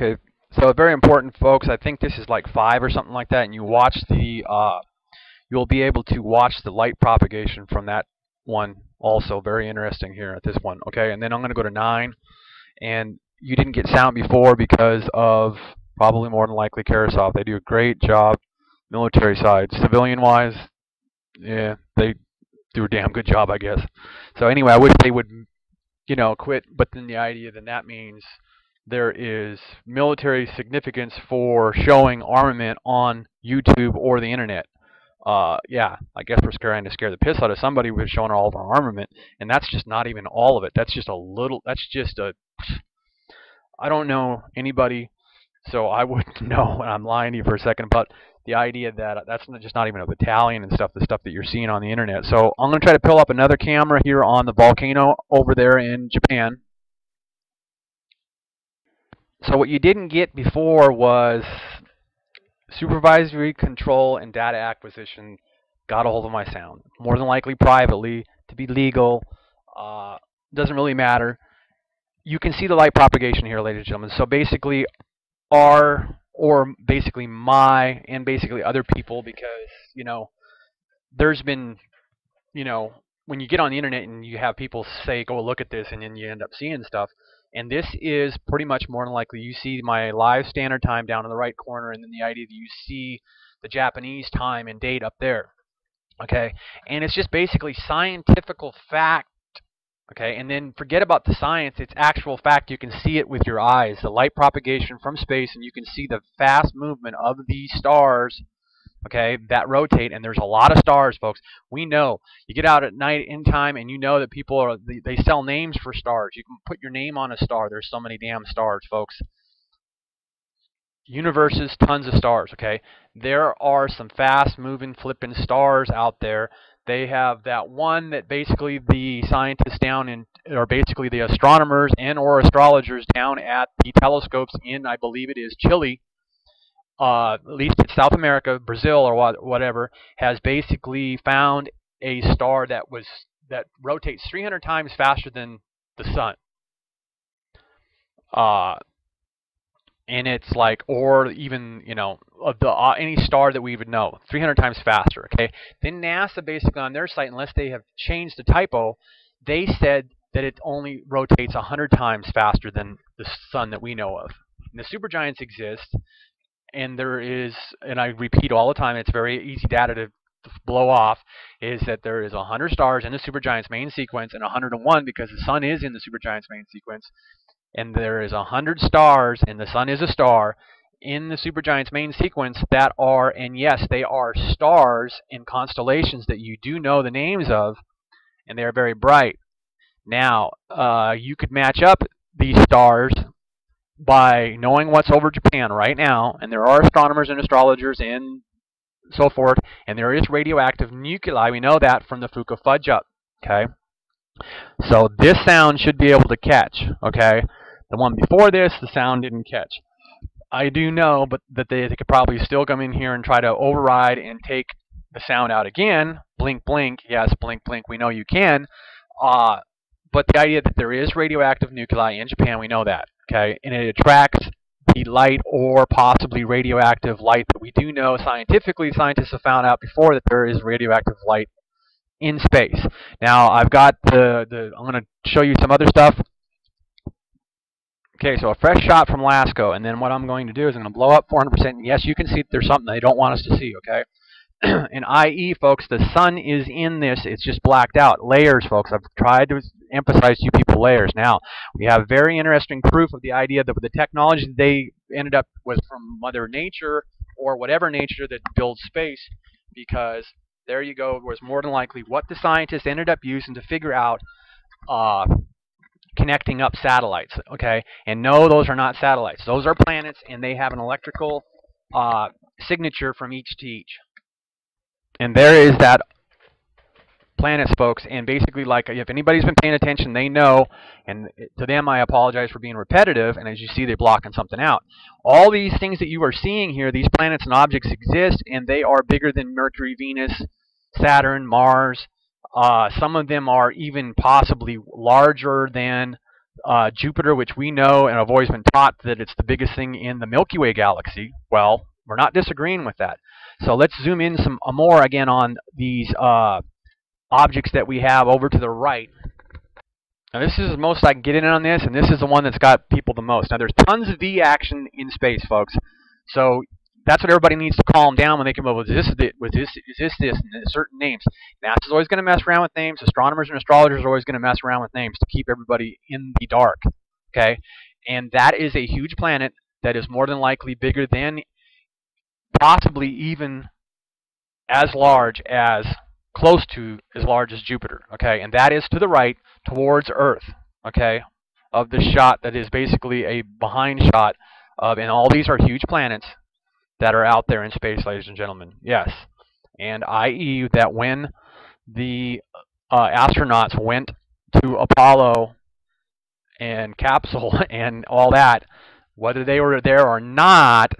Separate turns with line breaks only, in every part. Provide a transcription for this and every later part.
Okay, so very important, folks. I think this is like five or something like that, and you watch the, uh, you'll be able to watch the light propagation from that one also. Very interesting here at this one. Okay, and then I'm going to go to nine, and you didn't get sound before because of probably more than likely Karasoff. They do a great job military side. Civilian-wise, yeah, they do a damn good job, I guess. So anyway, I wish they would, you know, quit. But then the idea then that means there is military significance for showing armament on YouTube or the internet. Uh, yeah, I guess we're trying to scare the piss out of somebody with showing all of our armament, and that's just not even all of it. That's just a little. That's just a. I don't know anybody, so I wouldn't know. when I'm lying to you for a second, but the idea that that's just not even a battalion and stuff, the stuff that you're seeing on the internet. So I'm going to try to pull up another camera here on the volcano over there in Japan. So what you didn't get before was supervisory control and data acquisition got a hold of my sound. More than likely privately, to be legal, uh, doesn't really matter. You can see the light propagation here, ladies and gentlemen. So basically, our or basically my and basically other people because you know there's been you know when you get on the internet and you have people say go look at this and then you end up seeing stuff and this is pretty much more than likely you see my live standard time down in the right corner and then the idea that you see the Japanese time and date up there okay and it's just basically scientific fact Okay, and then forget about the science. It's actual fact. You can see it with your eyes. The light propagation from space, and you can see the fast movement of these stars, okay, that rotate. And there's a lot of stars, folks. We know. You get out at night in time, and you know that people are, they, sell names for stars. You can put your name on a star. There's so many damn stars, folks. Universes, tons of stars, okay? There are some fast-moving, flipping stars out there they have that one that basically the scientists down in, or basically the astronomers and or astrologers down at the telescopes in, I believe it is Chile, uh, at least in South America, Brazil or what, whatever, has basically found a star that was that rotates 300 times faster than the sun. Uh, and it's like, or even, you know, the uh, any star that we would know, 300 times faster, okay? Then NASA basically on their site, unless they have changed the typo, they said that it only rotates 100 times faster than the sun that we know of. And the supergiants exist, and there is, and I repeat all the time, it's very easy data to blow off, is that there is 100 stars in the supergiant's main sequence and 101 because the sun is in the supergiant's main sequence, and there is a hundred stars, and the sun is a star, in the supergiant's main sequence that are, and yes, they are stars in constellations that you do know the names of, and they are very bright. Now, uh, you could match up these stars by knowing what's over Japan right now, and there are astronomers and astrologers and so forth, and there is radioactive nuclei. We know that from the Fuka fudge up. Okay, so this sound should be able to catch. Okay, the one before this, the sound didn't catch. I do know, but that they, they could probably still come in here and try to override and take the sound out again. Blink, blink. Yes, blink, blink. We know you can. Uh, but the idea that there is radioactive nuclei in Japan, we know that. Okay, and it attracts the light or possibly radioactive light that we do know scientifically. Scientists have found out before that there is radioactive light in space. Now I've got the the. I'm going to show you some other stuff. Okay, so a fresh shot from LASCO, and then what I'm going to do is I'm going to blow up 400%. Yes, you can see there's something they don't want us to see, okay? and IE, folks, the sun is in this. It's just blacked out. Layers, folks. I've tried to emphasize to you people layers. Now, we have very interesting proof of the idea that the technology they ended up was from Mother Nature or whatever nature that builds space because there you go, was more than likely what the scientists ended up using to figure out uh, connecting up satellites, okay? And no, those are not satellites. Those are planets, and they have an electrical uh, signature from each to each. And there is that planets, folks, and basically, like, if anybody's been paying attention, they know, and to them, I apologize for being repetitive, and as you see, they're blocking something out. All these things that you are seeing here, these planets and objects exist, and they are bigger than Mercury, Venus, Saturn, Mars, uh, some of them are even possibly larger than uh, Jupiter, which we know and have always been taught that it's the biggest thing in the Milky Way galaxy. Well, we're not disagreeing with that. So let's zoom in some uh, more again on these uh, objects that we have over to the right. Now this is the most I can get in on this, and this is the one that's got people the most. Now there's tons of V action in space, folks. So that's what everybody needs to calm down when they come up with this, with this, is this, this, and certain names. NASA's always going to mess around with names. Astronomers and astrologers are always going to mess around with names to keep everybody in the dark. Okay, and that is a huge planet that is more than likely bigger than, possibly even as large as, close to as large as Jupiter. Okay, and that is to the right towards Earth. Okay, of the shot that is basically a behind shot of, and all these are huge planets that are out there in space, ladies and gentlemen. Yes. And i.e. that when the uh, astronauts went to Apollo and capsule and all that, whether they were there or not,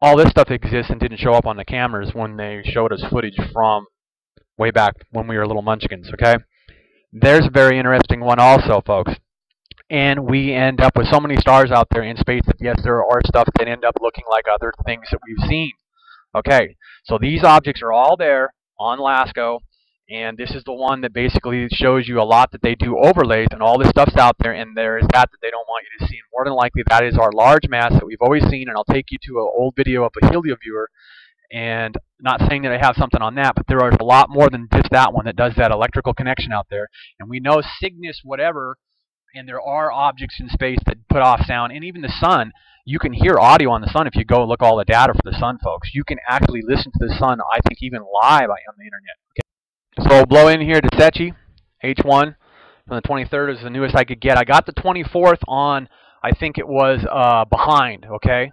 all this stuff exists and didn't show up on the cameras when they showed us footage from way back when we were little munchkins, okay? There's a very interesting one also, folks and we end up with so many stars out there in space that yes, there are stuff that end up looking like other things that we've seen. Okay, so these objects are all there on LASCO, and this is the one that basically shows you a lot that they do overlays, and all this stuff's out there, and there is that that they don't want you to see. And more than likely, that is our large mass that we've always seen, and I'll take you to an old video of a HelioViewer, and not saying that I have something on that, but there are a lot more than just that one that does that electrical connection out there. And we know Cygnus whatever and there are objects in space that put off sound, and even the sun, you can hear audio on the sun if you go look all the data for the sun, folks. You can actually listen to the sun, I think, even live on the internet. Okay. So blow in here to Secchi, H1 from the 23rd is the newest I could get. I got the 24th on, I think it was uh, behind, okay?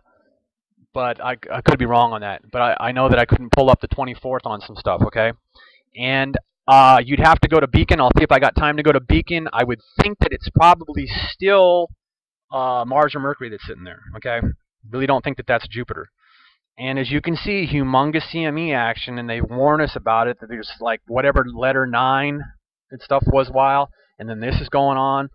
But I, I could be wrong on that. But I, I know that I couldn't pull up the 24th on some stuff, okay? And uh, you'd have to go to Beacon. I'll see if I got time to go to Beacon. I would think that it's probably still uh, Mars or Mercury that's sitting there. Okay, really don't think that that's Jupiter. And as you can see, humongous CME action, and they warn us about it. That there's like whatever letter nine and stuff was while, and then this is going on.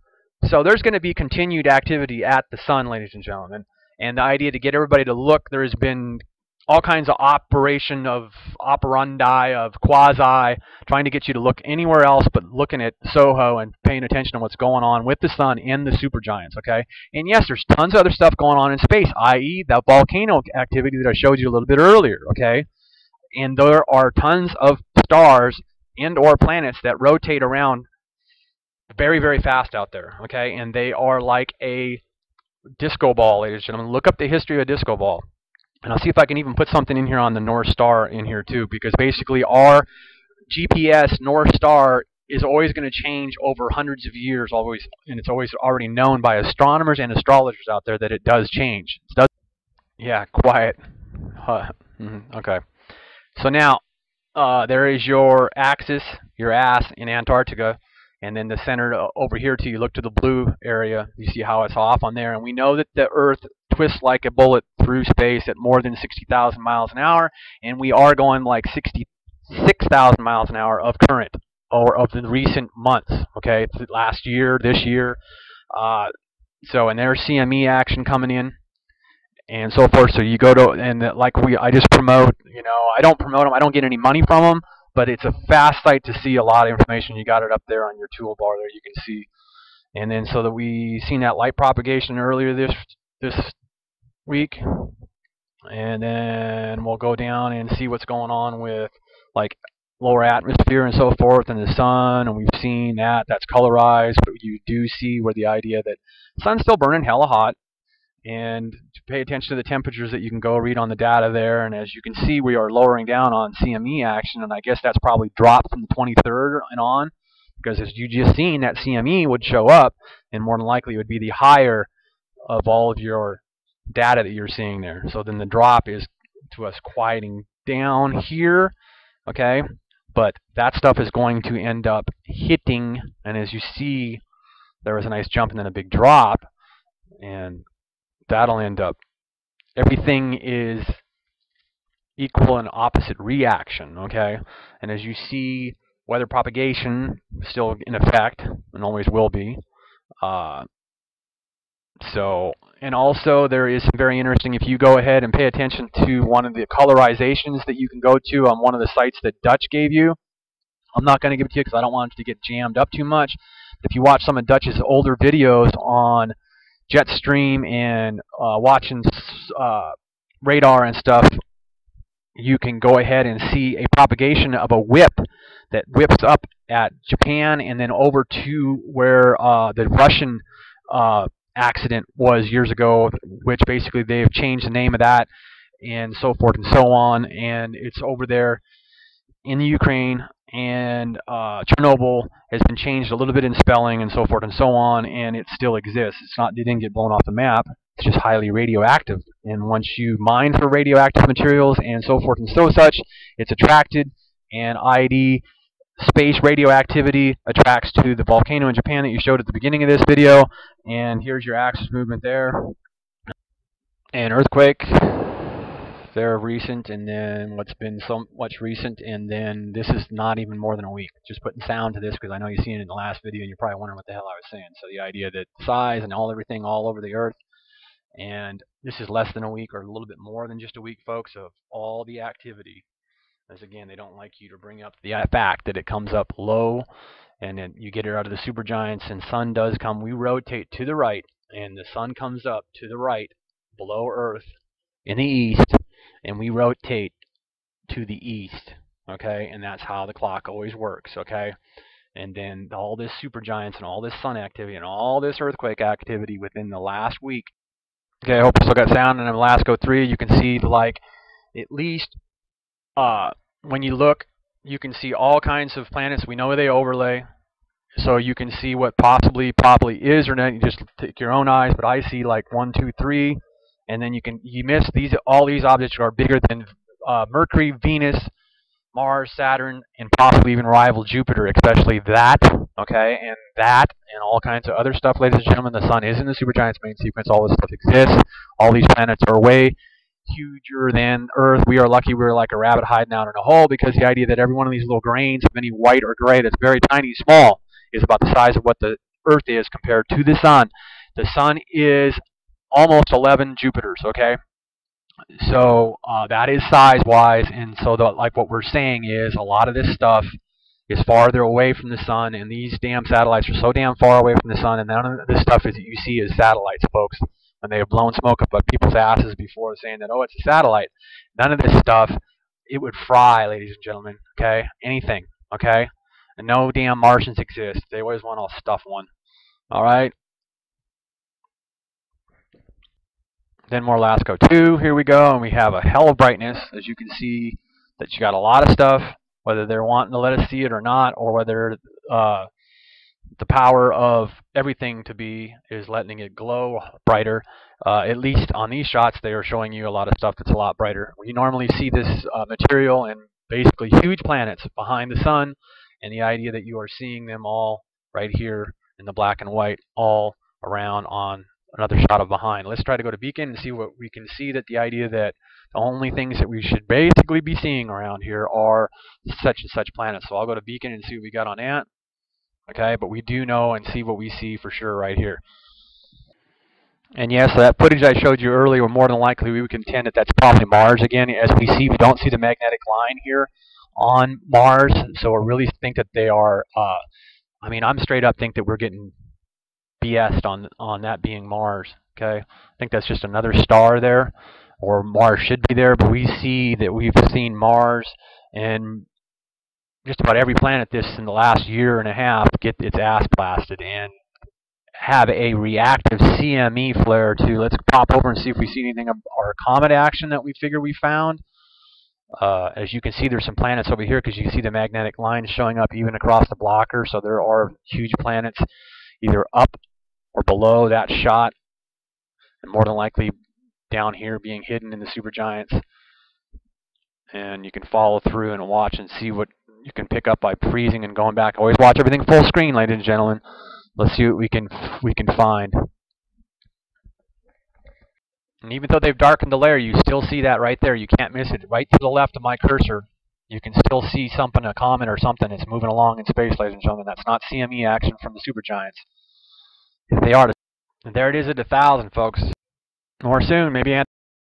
So there's going to be continued activity at the sun, ladies and gentlemen. And the idea to get everybody to look, there has been all kinds of operation of operandi of quasi trying to get you to look anywhere else but looking at SOHO and paying attention to what's going on with the sun and the supergiants, okay? And yes, there's tons of other stuff going on in space, i.e. that volcano activity that I showed you a little bit earlier, okay? And there are tons of stars and or planets that rotate around very, very fast out there, okay? And they are like a disco ball, ladies and gentlemen. Look up the history of a disco ball. And I'll see if I can even put something in here on the North Star in here too, because basically our GPS North Star is always going to change over hundreds of years, always, and it's always already known by astronomers and astrologers out there that it does change. It does, yeah, quiet. Uh, mm -hmm, okay. So now, uh, there is your axis, your ass in Antarctica, and then the center over here till you look to the blue area, you see how it's off on there, and we know that the Earth twists like a bullet through space at more than 60,000 miles an hour, and we are going like 66,000 miles an hour of current or of the recent months. Okay, last year, this year. Uh, so, and there's CME action coming in and so forth. So you go to and like we, I just promote. You know, I don't promote them. I don't get any money from them, but it's a fast site to see a lot of information. You got it up there on your toolbar there. You can see. And then so that we seen that light propagation earlier this this week. And then we'll go down and see what's going on with like lower atmosphere and so forth and the sun and we've seen that that's colorized but you do see where the idea that sun's still burning hella hot and to pay attention to the temperatures that you can go read on the data there and as you can see we are lowering down on CME action and I guess that's probably dropped from the 23rd and on because as you just seen that CME would show up and more than likely it would be the higher of all of your data that you're seeing there. So then the drop is to us quieting down here, okay? But that stuff is going to end up hitting, and as you see, there was a nice jump and then a big drop, and that'll end up, everything is equal and opposite reaction, okay? And as you see, weather propagation still in effect, and always will be. Uh, So, and also there is very interesting if you go ahead and pay attention to one of the colorizations that you can go to on one of the sites that Dutch gave you. I'm not going to give it to you because I don't want it to get jammed up too much. If you watch some of Dutch's older videos on Jetstream and uh, watching uh, radar and stuff, you can go ahead and see a propagation of a whip that whips up at Japan and then over to where uh, the Russian uh, accident was years ago, which basically they've changed the name of that and so forth and so on. And it's over there in the Ukraine, and uh, Chernobyl has been changed a little bit in spelling and so forth and so on, and it still exists. It's not, it didn't get blown off the map. It's just highly radioactive. And once you mine for radioactive materials and so forth and so such, it's attracted, and ID space radioactivity attracts to the volcano in Japan that you showed at the beginning of this video. And here's your axis movement there. And earthquake, they're recent, and then what's been so much recent, and then this is not even more than a week. Just putting sound to this because I know you've seen it in the last video, and you're probably wondering what the hell I was saying. So the idea that size and all everything all over the earth, and this is less than a week or a little bit more than just a week, folks, of all the activity as again, they don't like you to bring up the uh, fact that it comes up low and then you get it out of the supergiants and sun does come. We rotate to the right and the sun comes up to the right below Earth in the east and we rotate to the east. Okay, and that's how the clock always works. Okay, and then all this supergiants and all this sun activity and all this earthquake activity within the last week. Okay, I hope you still got sound. In LASCO 3, you can see like at least uh, when you look, you can see all kinds of planets. We know they overlay, so you can see what possibly probably is or not. You just take your own eyes, but I see like one, two, three, and then you can you miss these. All these objects are bigger than uh, Mercury, Venus, Mars, Saturn, and possibly even rival Jupiter, especially that. Okay, and that, and all kinds of other stuff, ladies and gentlemen. The Sun is in the supergiant's main sequence. All this stuff exists. All these planets are way huger than Earth. We are lucky we're like a rabbit hiding out in a hole because the idea that every one of these little grains of any white or gray that's very tiny, small, is about the size of what the Earth is compared to the Sun. The Sun is almost 11 Jupiters, okay? So uh, that is size-wise, and so the, like what we're saying is a lot of this stuff is farther away from the sun, and these damn satellites are so damn far away from the sun, and none of this stuff is that you see is satellites, folks And they have blown smoke up at people's asses before saying that, oh, it's a satellite. None of this stuff, it would fry, ladies and gentlemen, okay? Anything, okay? And no damn Martians exist. They always want to stuff one. All right? Then more LASCO 2. Here we go. And we have a hell of brightness. As you can see, that you got a lot of stuff, whether they're wanting to let us see it or not, or whether uh, the power of everything to be is letting it glow brighter. Uh, at least on these shots, they are showing you a lot of stuff that's a lot brighter. We normally see this uh, material and basically huge planets behind the sun, and the idea that you are seeing them all right here in the black and white all around on another shot of behind. Let's try to go to Beacon and see what we can see that the idea that the only things that we should basically be seeing around here are such and such planets. So I'll go to Beacon and see what we got on Ant. Okay, but we do know and see what we see for sure right here. And yes, that footage I showed you earlier, more than likely we would contend that that's probably Mars again. As we see, we don't see the magnetic line here on Mars, so I really think that they are, uh, I mean, I'm straight up think that we're getting BS'd on, on that being Mars. Okay, I think that's just another star there, or Mars should be there, but we see that we've seen Mars and just about every planet this in the last year and a half get its ass blasted and have a reactive CME flare to let's pop over and see if we see anything of our comet action that we figure we found. Uh, as you can see, there's some planets over here because you can see the magnetic lines showing up even across the blocker. So there are huge planets either up or below that shot, and more than likely down here being hidden in the supergiants. And you can follow through and watch and see what you can pick up by freezing and going back. Always watch everything full screen, ladies and gentlemen. Let's see what we can we can find. And even though they've darkened the layer, you still see that right there. You can't miss it. Right to the left of my cursor, you can still see something, a comet or something. It's moving along in space, ladies and gentlemen. That's not CME action from the supergiants. If they are, there it is at a thousand, folks. More soon, maybe